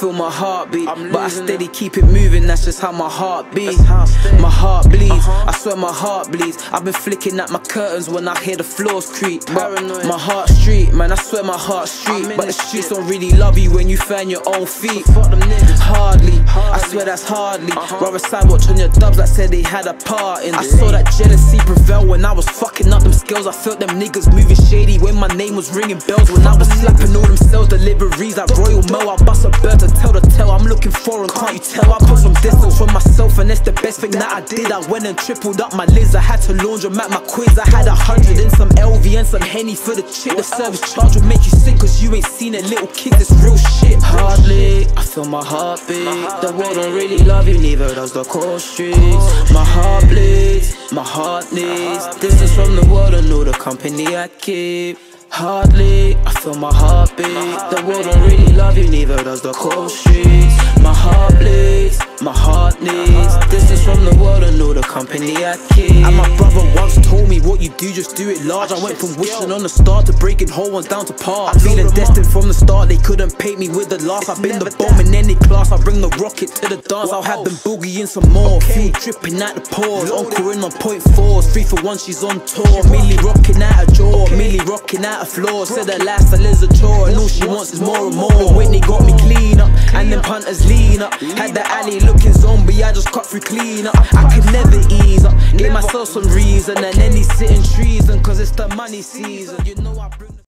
feel my heartbeat, but I steady keep it moving. That's just how my heart beats. That's how I stay. My heart bleeds. Uh-huh. I swear my heart bleeds. I've been flicking at my curtains when I hear the floors creak. But Paranoid. my heart street, man. I swear my heart street. But the streets shit. don't really love you when you find your own feet. So niggas. Hardly, I swear that's hardly. Uh-huh. Rather side watch on your dubs that said they had a part in. I saw that jealousy prevail when I was fucking up them skills. I felt them niggas moving shady when my name was ringing bells. When I was slapping all them sales deliveries like Royal Mail. I bust tale. I'm looking for 'em, can't you tell? I put some distance from myself, and it's the best thing that I did. I went and tripled up my lids. I had to laundromat my quiz. I had a hundred and some LV and some Henny for the chick. The service charge will make you sick, cause you ain't seen it. Little kids, it's real shit. Hardly, I feel my heartbeat. The world don't really love you, neither does the cold streets. My heart bleeds, my heart needs distance from the world and all the company I keep. Hardly, I feel my heartbeat. The world don't really love you, neither does the cold streets. My heart bleeds, my heart needs from the world and all the company I keep. And my brother once told me, what you do, just do it large. I went from wishing on the start to breaking whole ones down to par. I'm feeling destined from the start, they couldn't paint me with the last. I've been the bomb in any class, I bring the rocket to the dance. I'll have them boogieing some more. Fuel dripping out the pores, anchoring on point fours. Three for one, she's on tour. Millie rocking out a jaw, Millie rocking out a floor. Said the last is a chore, and all she wants is more and more. Whitney got me and them punters lean up. Had the alley looking zombie, I just cut through clean up. I could never ease up, gave myself some reason, and any sitting treason, cause it's the money season. You know I bring